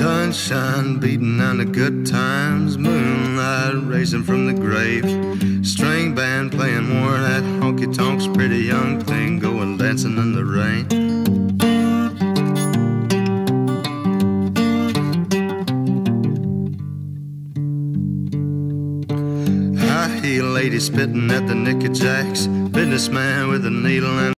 Sunshine beating on the good times, moonlight raising from the grave. String band playing more of that honky tonk's pretty young thing going dancing in the rain. High heel lady spitting at the knickerjacks, Jacks, businessman with a needle and